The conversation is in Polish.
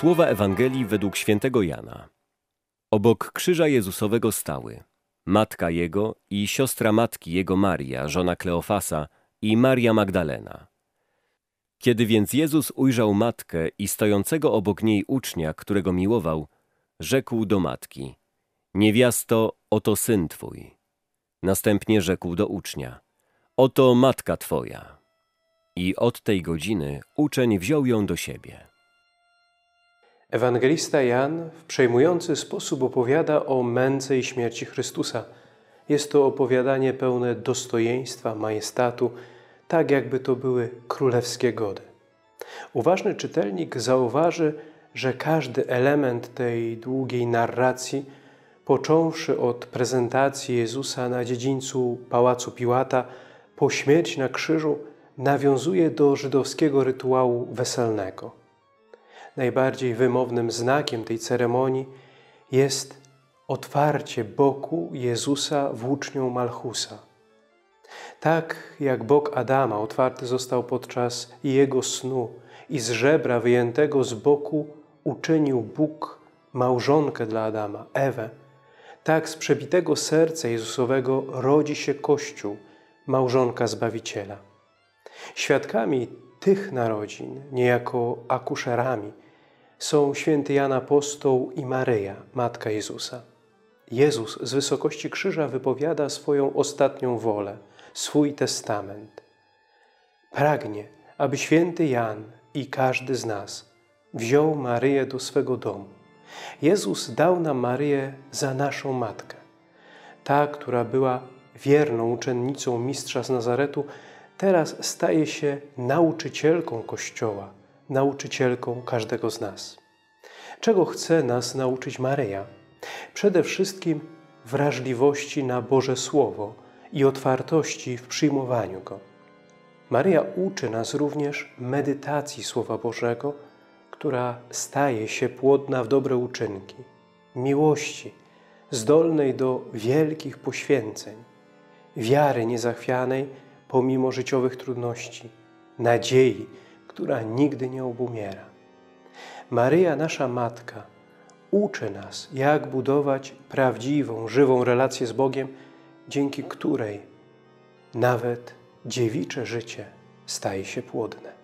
Słowa Ewangelii według świętego Jana. Obok krzyża Jezusowego stały matka jego i siostra matki jego Maria, żona Kleofasa i Maria Magdalena. Kiedy więc Jezus ujrzał matkę i stojącego obok niej ucznia, którego miłował, rzekł do matki: Niewiasto, oto syn twój. Następnie rzekł do ucznia: Oto matka twoja. I od tej godziny uczeń wziął ją do siebie. Ewangelista Jan w przejmujący sposób opowiada o męce i śmierci Chrystusa. Jest to opowiadanie pełne dostojeństwa, majestatu, tak jakby to były królewskie gody. Uważny czytelnik zauważy, że każdy element tej długiej narracji, począwszy od prezentacji Jezusa na dziedzińcu Pałacu Piłata, po śmierć na krzyżu, nawiązuje do żydowskiego rytuału weselnego. Najbardziej wymownym znakiem tej ceremonii jest otwarcie boku Jezusa włócznią Malchusa. Tak jak bok Adama otwarty został podczas jego snu i z żebra wyjętego z boku uczynił Bóg małżonkę dla Adama, Ewę, tak z przebitego serca Jezusowego rodzi się Kościół, małżonka Zbawiciela. Świadkami tych narodzin, niejako akuszerami, są święty Jan Apostoł i Maryja, Matka Jezusa. Jezus z wysokości krzyża wypowiada swoją ostatnią wolę, swój testament. Pragnie, aby święty Jan i każdy z nas wziął Maryję do swego domu. Jezus dał nam Maryję za naszą Matkę. Ta, która była wierną uczennicą mistrza z Nazaretu, teraz staje się nauczycielką Kościoła, nauczycielką każdego z nas. Czego chce nas nauczyć Maryja? Przede wszystkim wrażliwości na Boże Słowo i otwartości w przyjmowaniu Go. Maryja uczy nas również medytacji Słowa Bożego, która staje się płodna w dobre uczynki, miłości, zdolnej do wielkich poświęceń, wiary niezachwianej pomimo życiowych trudności, nadziei, która nigdy nie obumiera. Maryja, nasza Matka, uczy nas, jak budować prawdziwą, żywą relację z Bogiem, dzięki której nawet dziewicze życie staje się płodne.